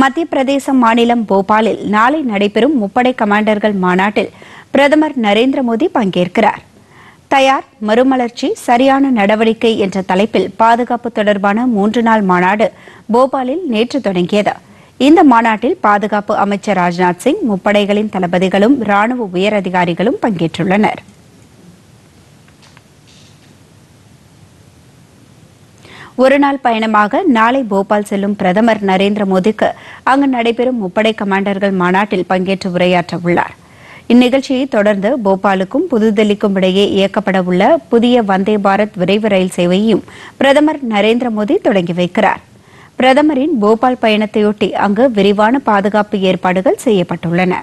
மத்திய பிரதேச மாநிலம் போபாலில் நாளை நடைபெறும் முப்படை கமாண்டர்கள் மாநாட்டில் பிரதமர் நரேந்திர மோடி பங்கேற்கிறார். தயார் மறுமலர்ச்சி சரியான நடவடிக்கை என்ற தலைப்பில் பாதுகாப்பு தொடர்பான மூன்று நாள் மாநாடு போபாலில் நேற்று தொடங்கியது. இந்த மாநாட்டில் பாதுகாப்பு அமைச்சர் ராஜ்நாத் சிங் முப்படைகளின் தளபதிகளும் ராணுவ உயரதிகாரிகளும் பங்கேற்றுள்ளனர். ஒருநாள் பயணமாக நாளை போபால் செல்லும் பிரதமர் நரேந்திர மோடிக்கு அங்கு நடைபெறும் முப்படை கமாண்டர்கள் மாநாட்டில் பங்கேற்று உரையாற்ற உள்ளார். இந்நிகழ்ச்சியை தொடர்ந்து போபாலுக்கும் புதுதில்லிக்கும் இடையே இயக்கப்பட உள்ள புதிய வந்தே பாரத் விரைவு ரயில் சேவையையும் பிரதமர் நரேந்திர மோடி தொடங்கி வைக்கிறார். பிரதமரின் போபால் பயணத்தையொட்டி அங்கு விரிவான பாதுகாப்பு ஏற்பாடுகள் செய்யப்பட்டுள்ளன.